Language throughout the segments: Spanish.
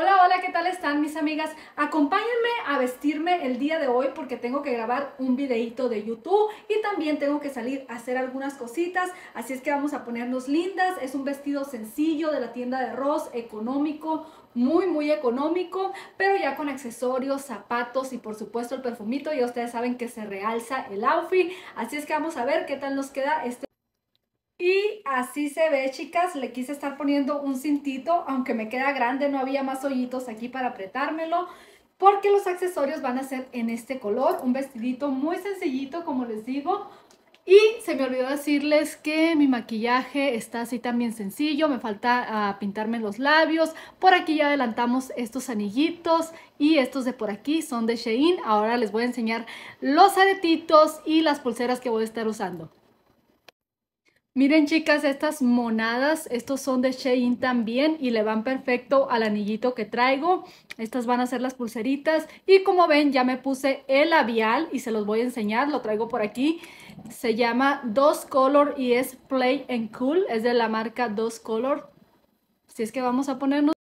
Hola, hola, ¿qué tal están mis amigas? Acompáñenme a vestirme el día de hoy porque tengo que grabar un videito de YouTube y también tengo que salir a hacer algunas cositas, así es que vamos a ponernos lindas. Es un vestido sencillo de la tienda de Ross, económico, muy, muy económico, pero ya con accesorios, zapatos y por supuesto el perfumito. Ya ustedes saben que se realza el outfit, así es que vamos a ver qué tal nos queda este y así se ve, chicas. Le quise estar poniendo un cintito, aunque me queda grande, no había más hoyitos aquí para apretármelo. Porque los accesorios van a ser en este color. Un vestidito muy sencillito, como les digo. Y se me olvidó decirles que mi maquillaje está así también sencillo. Me falta ah, pintarme los labios. Por aquí ya adelantamos estos anillitos. Y estos de por aquí son de Shein. Ahora les voy a enseñar los aretitos y las pulseras que voy a estar usando. Miren chicas, estas monadas, estos son de Shein también y le van perfecto al anillito que traigo. Estas van a ser las pulseritas y como ven ya me puse el labial y se los voy a enseñar, lo traigo por aquí. Se llama Dos Color y es Play and Cool, es de la marca Dos Color. Así es que vamos a ponernos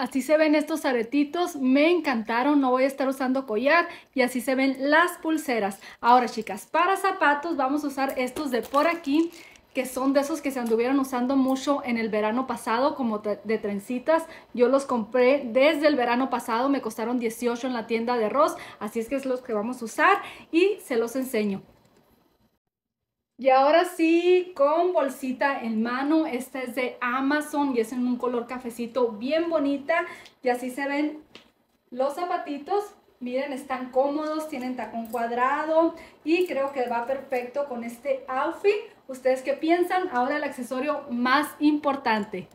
Así se ven estos aretitos, me encantaron, no voy a estar usando collar y así se ven las pulseras. Ahora chicas, para zapatos vamos a usar estos de por aquí que son de esos que se anduvieron usando mucho en el verano pasado como de trencitas. Yo los compré desde el verano pasado, me costaron 18 en la tienda de Ross, así es que es los que vamos a usar y se los enseño. Y ahora sí, con bolsita en mano, esta es de Amazon y es en un color cafecito bien bonita. Y así se ven los zapatitos. Miren, están cómodos, tienen tacón cuadrado y creo que va perfecto con este outfit. ¿Ustedes qué piensan? Ahora el accesorio más importante.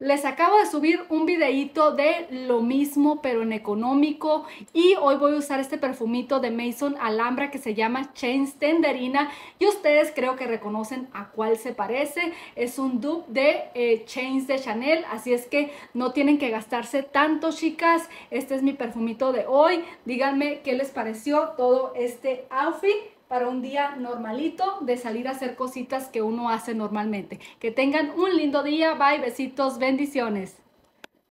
Les acabo de subir un videito de lo mismo pero en económico y hoy voy a usar este perfumito de Mason Alhambra que se llama Chains Tenderina y ustedes creo que reconocen a cuál se parece. Es un dupe de eh, Chains de Chanel, así es que no tienen que gastarse tanto chicas. Este es mi perfumito de hoy. Díganme qué les pareció todo este outfit para un día normalito de salir a hacer cositas que uno hace normalmente. Que tengan un lindo día. Bye, besitos, bendiciones.